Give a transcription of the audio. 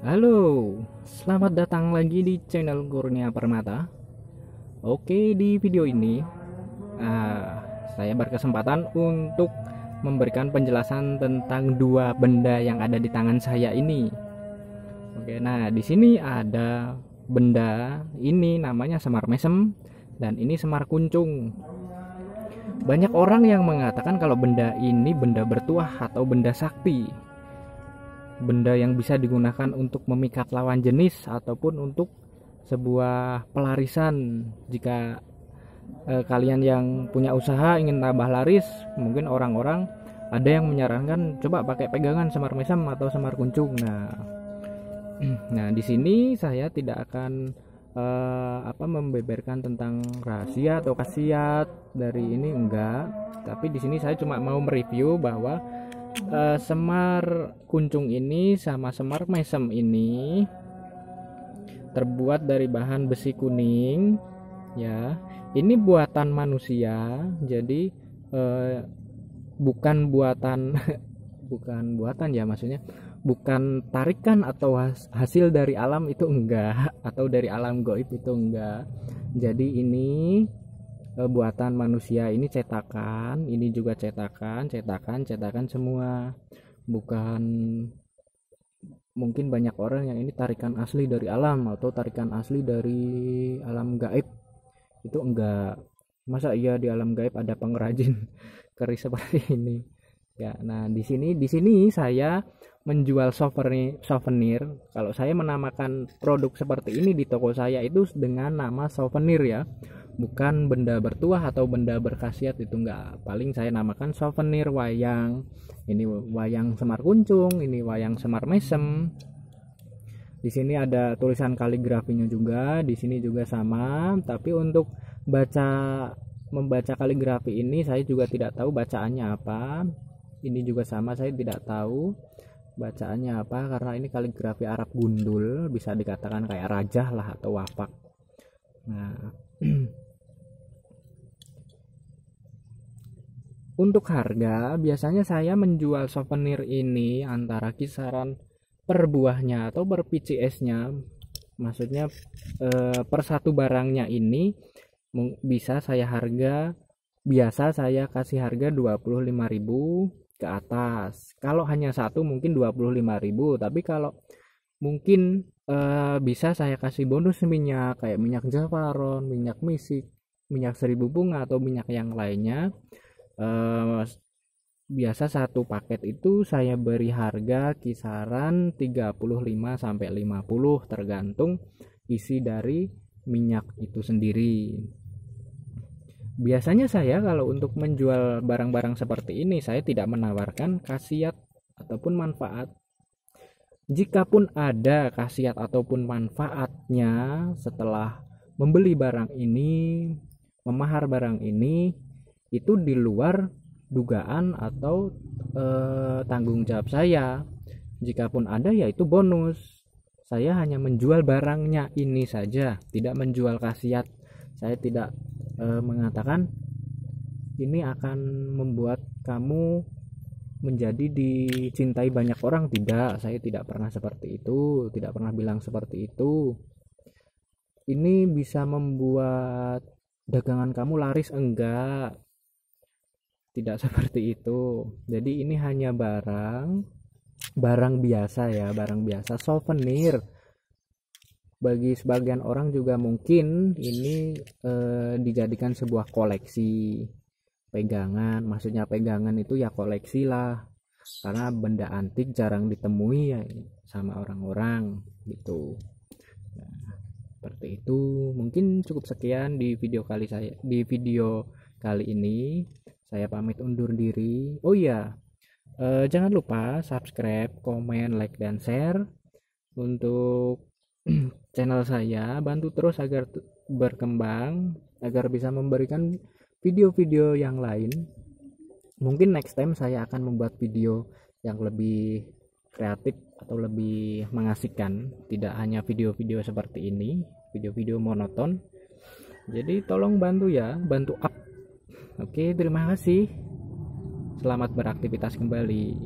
Halo, selamat datang lagi di channel Kurnia Permata. Oke, di video ini uh, saya berkesempatan untuk memberikan penjelasan tentang dua benda yang ada di tangan saya ini. Oke, nah di sini ada benda ini namanya semar mesem dan ini semar kuncung. Banyak orang yang mengatakan kalau benda ini benda bertuah atau benda sakti benda yang bisa digunakan untuk memikat lawan jenis ataupun untuk sebuah pelarisan. Jika eh, kalian yang punya usaha ingin tambah laris mungkin orang-orang ada yang menyarankan coba pakai pegangan semar mesem atau semar kuncung. Nah nah di sini saya tidak akan eh, apa membeberkan tentang rahasia atau khasiat dari ini enggak. Tapi di sini saya cuma mau mereview bahwa uh, semar kuncung ini sama semar mesem ini terbuat dari bahan besi kuning ya. Ini buatan manusia jadi uh, bukan buatan bukan buatan ya maksudnya. Bukan tarikan atau hasil dari alam itu enggak atau dari alam goib itu enggak. Jadi ini e, buatan manusia ini cetakan ini juga cetakan cetakan cetakan semua. Bukan mungkin banyak orang yang ini tarikan asli dari alam atau tarikan asli dari alam gaib. Itu enggak. Masa iya di alam gaib ada pengrajin keris seperti ini? Ya nah di sini di sini saya menjual souvenir souvenir. Kalau saya menamakan produk seperti ini di toko saya itu dengan nama souvenir ya. Bukan benda bertuah atau benda berkhasiat itu enggak. Paling saya namakan souvenir wayang. Ini wayang semar kuncung ini wayang semar mesem. Di sini ada tulisan kaligrafinya juga di sini juga sama. Tapi untuk baca membaca kaligrafi ini saya juga tidak tahu bacaannya apa. Ini juga sama saya tidak tahu bacaannya apa? Karena ini kaligrafi Arab gundul bisa dikatakan kayak rajah lah atau wafak nah Untuk harga, biasanya saya menjual souvenir ini antara kisaran per buahnya atau per PCS-nya. Maksudnya eh, per satu barangnya ini bisa saya harga biasa saya kasih harga 25.000 ke atas. Kalau hanya satu mungkin 25.000, tapi kalau mungkin eh, bisa saya kasih bonus minyak kayak minyak jafaron, minyak misik, minyak seribu bunga atau minyak yang lainnya eh, biasa satu paket itu saya beri harga kisaran 35 sampai 50 tergantung isi dari minyak itu sendiri. Biasanya saya kalau untuk menjual barang-barang seperti ini saya tidak menawarkan khasiat ataupun manfaat. Jikapun ada khasiat ataupun manfaatnya setelah membeli barang ini, memahar barang ini, itu di luar dugaan atau eh, tanggung jawab saya. Jikapun ada yaitu bonus. Saya hanya menjual barangnya ini saja tidak menjual khasiat. Saya tidak eh, mengatakan ini akan membuat kamu menjadi dicintai banyak orang. Tidak saya tidak pernah seperti itu tidak pernah bilang seperti itu. Ini bisa membuat dagangan kamu laris. Enggak tidak seperti itu. Jadi ini hanya barang barang biasa ya barang biasa souvenir bagi sebagian orang juga mungkin ini eh, dijadikan sebuah koleksi pegangan. Maksudnya pegangan itu ya koleksi lah. Karena benda antik jarang ditemui ya sama orang-orang gitu. Nah, seperti itu. Mungkin cukup sekian di video kali saya di video kali ini. Saya pamit undur diri. Oh iya eh, jangan lupa subscribe komen like dan share untuk channel saya bantu terus agar berkembang agar bisa memberikan video-video yang lain mungkin next time saya akan membuat video yang lebih kreatif atau lebih mengasihkan tidak hanya video-video seperti ini video-video monoton jadi tolong bantu ya bantu up Oke, terima kasih. Selamat beraktivitas kembali.